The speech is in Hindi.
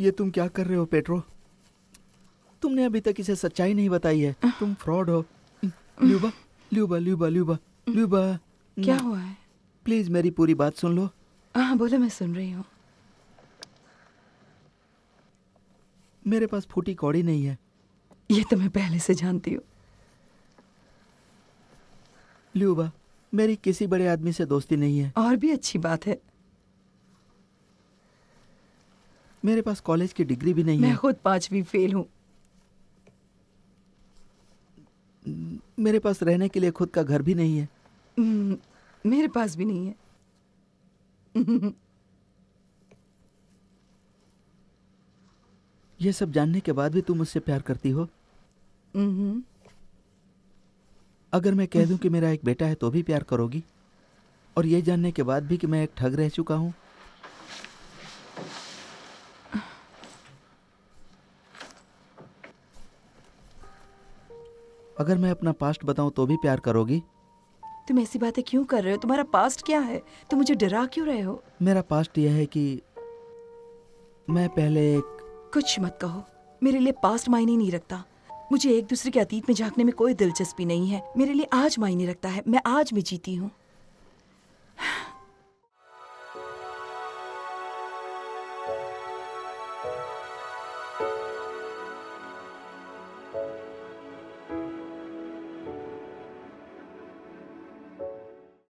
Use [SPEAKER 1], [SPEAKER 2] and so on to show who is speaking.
[SPEAKER 1] ये तुम क्या कर रहे हो पेट्रो? तुमने अभी तक इसे सच्चाई नहीं बताई है। तुम फ्रॉड हो। ल्यूबा ल्यूबा ल्यूबा ल्यूबा ल्यूबा।
[SPEAKER 2] क्या हुआ है?
[SPEAKER 1] प्लीज़ मेरी पूरी बात सुन लो।
[SPEAKER 2] हाँ बोलो मैं सुन रही हूँ।
[SPEAKER 1] मेरे पास फूटी कौड़ी नहीं है।
[SPEAKER 2] ये तो मैं पहले से जानती हूँ।
[SPEAKER 1] ल्यूबा मेरी किसी बड़े आदमी से दोस्ती नहीं है।
[SPEAKER 2] और भी अच्छी बात है।
[SPEAKER 1] मेरे पास कॉलेज की डिग्री भी नहीं
[SPEAKER 2] मैं
[SPEAKER 1] है।
[SPEAKER 2] खुद पांचवी फेल हूँ।
[SPEAKER 1] मेरे पास रहने के लिए खुद का घर भी नहीं है।
[SPEAKER 2] हम्म, मेरे पास भी नहीं है।
[SPEAKER 1] ये सब जानने के बाद भी तुम मुझसे प्यार करती हो?
[SPEAKER 2] हम्म,
[SPEAKER 1] अगर मैं कह दूँ कि मेरा एक बेटा है तो भी प्यार करोगी? और ये जानने के बाद भी कि मैं एक ठग रह चुका हूँ? अगर मैं अपना पास्ट बताऊँ तो भी प्यार करोगी?
[SPEAKER 2] तुम ऐसी बातें क्यों कर रहे हो? तुम्हारा पास्ट क्या है? तुम मुझे डरा क्यों रहे हो?
[SPEAKER 1] मेरा पास्ट यह है कि मैं पहले एक
[SPEAKER 2] कुछ मत कहो। मेरे लिए पास्ट मायने नहीं रखता। मुझे एक दूसरे के अतीत में झांकने में कोई दिलचस्पी नहीं है। मेरे लिए आज मायने रखता है। मैं आज में जीती हूँ।